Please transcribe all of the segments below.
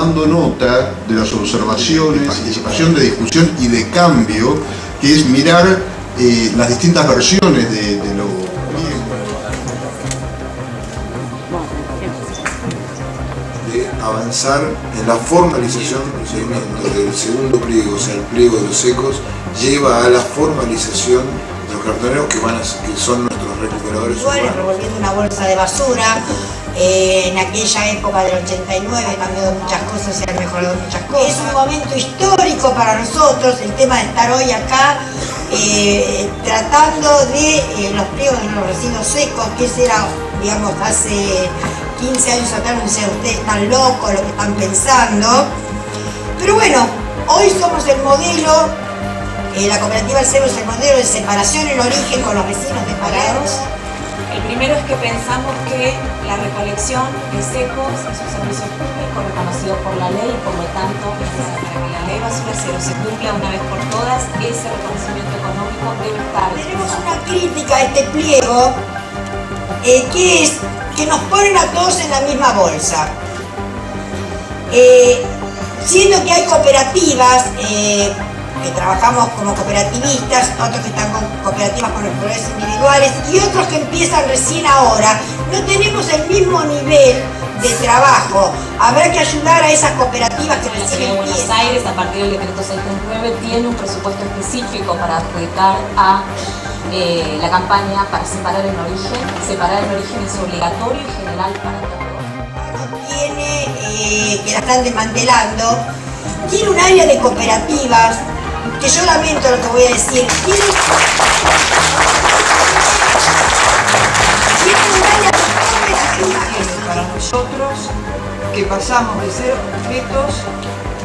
tomando nota de las observaciones, participación de discusión y de cambio, que es mirar eh, las distintas versiones de, de lo avanzar en la formalización del segundo pliego, o sea, el pliego de los ecos, lleva a la formalización de los cartoneros que, van a, que son nuestros recuperadores urbanos. revolviendo una bolsa de basura, eh, en aquella época del 89 han cambiado muchas cosas, se han mejorado muchas cosas. Es un momento histórico para nosotros el tema de estar hoy acá eh, tratando de eh, los pliegos de los residuos secos, que será, digamos, hace 15 años atrás, no sé, ustedes están locos lo que están pensando. Pero bueno, hoy somos el modelo, la cooperativa del cero es el modelo de separación en origen con los vecinos de separados el primero es que pensamos que la recolección de secos es un servicio público reconocido por la ley y por lo tanto, para que la ley basura cero se cumpla una vez por todas, ese reconocimiento económico debe estar. Tenemos una crítica a este pliego eh, que es que nos ponen a todos en la misma bolsa. Eh, siendo que hay cooperativas, eh, que trabajamos como cooperativistas, otros que están con cooperativas con los proveedores individuales y otros que empiezan recién ahora. No tenemos el mismo nivel de trabajo. Habrá que ayudar a esas cooperativas que recién empiezan. Buenos Aires, a partir del decreto 639, tiene un presupuesto específico para adjudicar a eh, la campaña para separar el origen. Separar el origen es obligatorio y general para todos. Tiene, eh, que la están desmantelando, tiene un área de cooperativas que yo lamento lo que voy a decir, tiene, para nosotros que pasamos de ser objetos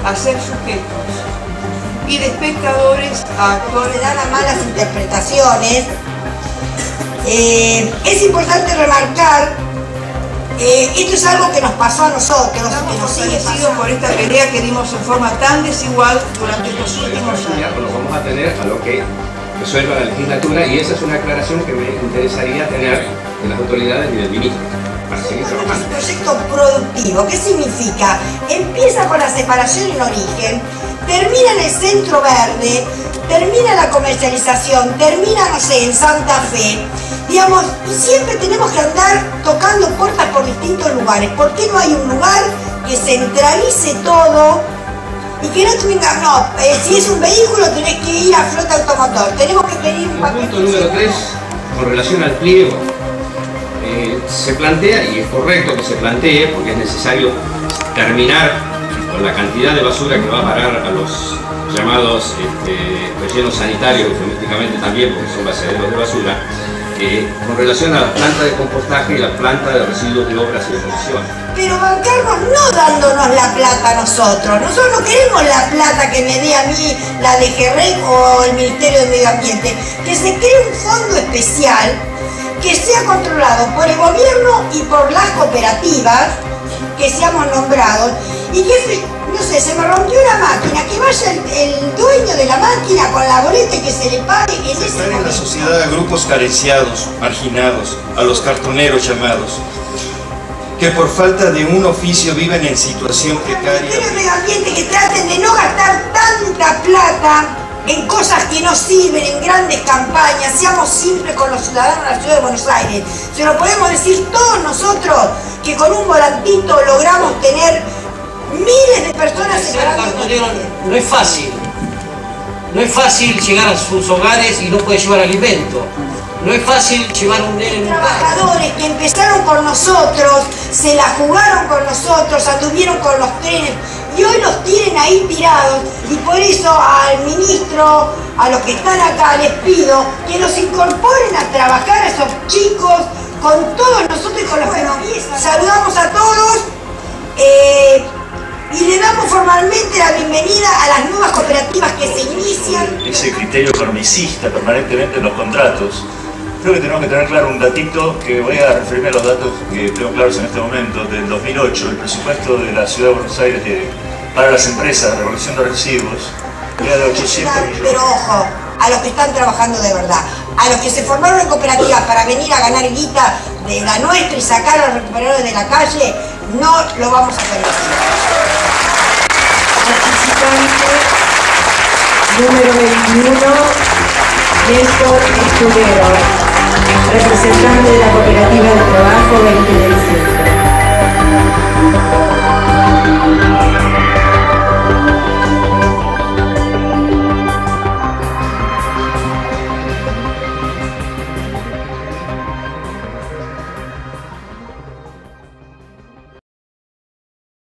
a ser sujetos y de espectadores a actores. dan a malas interpretaciones. Eh, es importante remarcar eh, esto es algo que nos pasó a nosotros, que nos sigue sido por esta pelea que dimos en forma tan desigual durante estos últimos años. Nos vamos a tener a lo que resuelva la legislatura y esa es una aclaración que me interesaría tener de las autoridades y del ministro. Para seguir trabajando. Es un proyecto productivo, ¿qué significa? Empieza con la separación en origen, termina en el centro verde, termina la comercialización, termina, no sé, en Santa Fe, digamos, siempre tenemos que andar tocando puertas por distintos lugares. ¿Por qué no hay un lugar que centralice todo y que no tenga, no, eh, si es un vehículo tenés que ir a flota automotor, tenemos que pedir un papel. punto número 3, con relación al pliego, eh, se plantea, y es correcto que se plantee, porque es necesario terminar la cantidad de basura que va a parar a los llamados este, rellenos sanitarios, eufemísticamente también, porque son baseaderos de basura, con relación a la planta de compostaje y la planta de residuos de obras y demolición. Pero bancarnos no dándonos la plata a nosotros. Nosotros no queremos la plata que me dé a mí la de o el Ministerio de Medio Ambiente. Que se cree un fondo especial que sea controlado por el gobierno y por las cooperativas que seamos nombrados y que no sé, se me rompió una máquina, que vaya el, dueño de la máquina con la boleta y que se le pague, que ese en la sociedad a grupos carenciados, marginados, a los cartoneros llamados, que por falta de un oficio viven en situación precaria. El medio ambiente que traten de no gastar tanta plata en cosas que no sirven, en grandes campañas, seamos simples con los ciudadanos de la ciudad de Buenos Aires. Se lo podemos decir todos nosotros que con un volantito logramos tener No es fácil. No es fácil llegar a sus hogares y no puede llevar alimento. No es fácil llevar un nene en Trabajadores que empezaron con nosotros, se la jugaron con nosotros, anduvieron con los trenes y hoy los tienen ahí tirados. Y por eso al ministro, a los que están acá, les pido que nos incorporen a trabajar a esos chicos con todos nosotros y con los que nos Saludamos a todos. Eh, y le damos formalmente la bienvenida a las nuevas cooperativas que se inician. Ese criterio permisista permanentemente en los contratos creo que tenemos que tener claro un datito que voy a referirme a los datos que tengo claros en este momento. Del 2008, el presupuesto de la Ciudad de Buenos Aires de- para las empresas de recolección de residuos era de 800 millones. Pero ojo, a los que están trabajando de verdad, a los que se formaron en cooperativas para venir a ganar guita de la nuestra y sacar a los recuperadores de la calle, no lo vamos a permitir. Número 21, Néstor Escudero, representante de la Cooperativa de Trabajo 20 de diciembre.